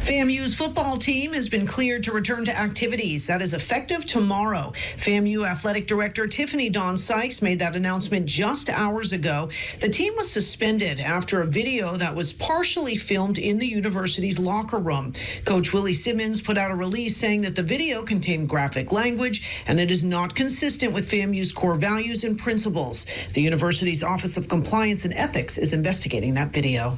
FAMU's football team has been cleared to return to activities. That is effective tomorrow. FAMU Athletic Director Tiffani-Dawn Sykes made that announcement just hours ago. The team was suspended after a video that was partially filmed in the university's locker room. Coach Willie Simmons put out a release saying that the video contained graphic language and it is not consistent with FAMU's core values and principles. The university's Office of Compliance and Ethics is investigating that video.